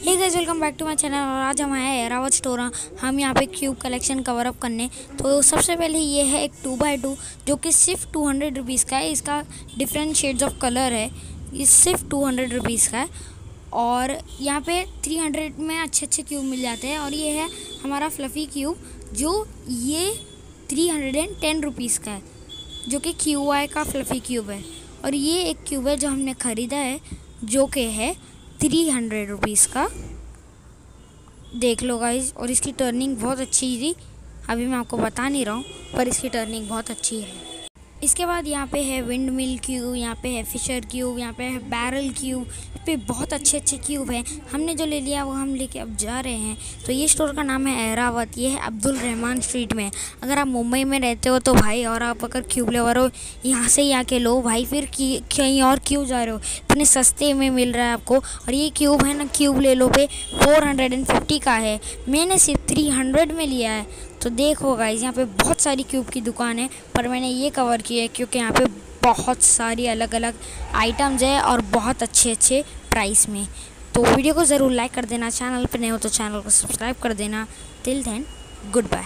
Hey guys welcome back to my channel और आज हम आए हैं एरावत स्टोर हम यहाँ पे क्यूब कलेक्शन कवर अप करने। तो सबसे पहले ये है एक टू बाई टू जो कि सिर्फ़ टू हंड्रेड रुपीज़ का है। इसका डिफरेंट शेड्स ऑफ़ कलर है। ये सिर्फ़ टू हंड्रेड रुपीज़ का है। और यहाँ पे थ्री हंड्रेड में अच्छे अच्छे क्यूब मिल जाते हैं। और ये है हमारा फ्लफ़ी क्यूब जो ये three hundred and ten rupees का है, जो कि क्यू आई का फ्लफ़ी क्यूब है। और ये एक क्यूब है जो हमने ख़रीदा है, जो कि है थ्री हंड्रेड रुपीज़ का। देख लो गाइज़ और इसकी टर्निंग बहुत अच्छी थी। अभी मैं आपको बता नहीं रहा हूँ, पर इसकी टर्निंग बहुत अच्छी है। इसके बाद यहाँ पे है विंड मिल क्यूब यहाँ पे है फिशर क्यूब यहाँ पे है बैरल क्यूब इस पे बहुत अच्छे अच्छे क्यूब हैं। हमने जो ले लिया वो हम लेके अब जा रहे हैं। तो ये स्टोर का नाम है एरावत ये है अब्दुल रहमान स्ट्रीट में। अगर आप मुंबई में रहते हो तो भाई और आप अगर क्यूब लेवर हो, यहाँ से ही आके लो। भाई फिर कहीं और क्यों जा रहे हो? इतने सस्ते में मिल रहा है आपको। और ये क्यूब है ना क्यूब ले लो पे फोर का है। मैंने सिर्फ़ थ्री में लिया है। तो देखो गाइज़ यहाँ पे बहुत सारी क्यूब की दुकान है, पर मैंने ये कवर की है क्योंकि यहाँ पे बहुत सारी अलग अलग आइटम्स है और बहुत अच्छे अच्छे प्राइस में। तो वीडियो को ज़रूर लाइक कर देना चैनल पर नहीं हो तो चैनल को सब्सक्राइब कर देना। Till then good bye